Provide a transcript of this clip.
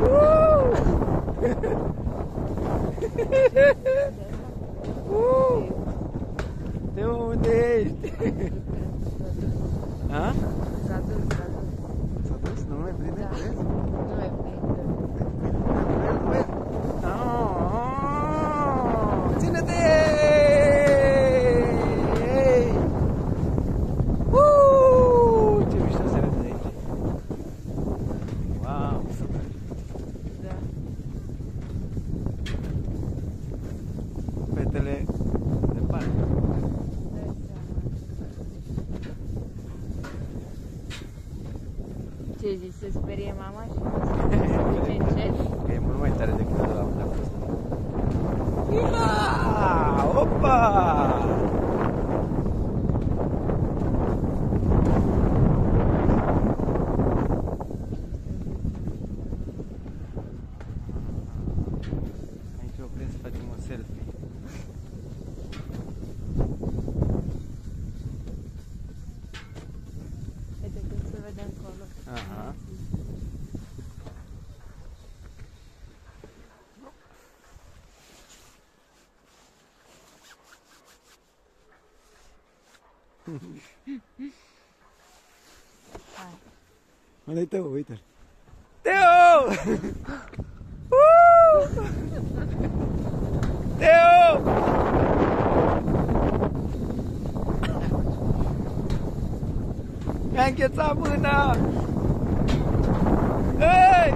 Gol! uh! Tem um deste! Hã? Fetele departe. Dai seama. Ce zici, se sperie mama și nu se duce încet? Că e mult mai tare decât la unde a fost. Ia! Opa! Aici oprim să facem un selfie. Olha aí, Teo, Vitor. Teo! Teo! Vem aqui essa! Ei!